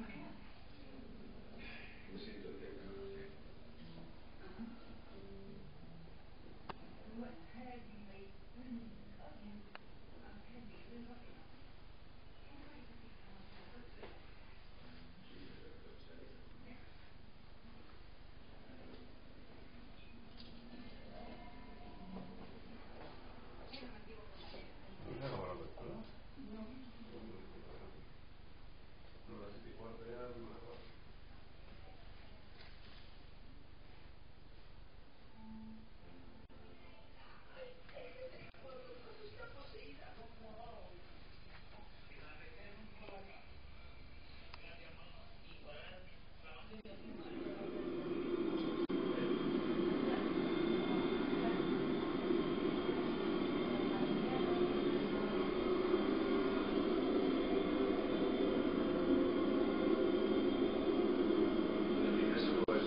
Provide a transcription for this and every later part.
Okay.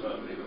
Grazie.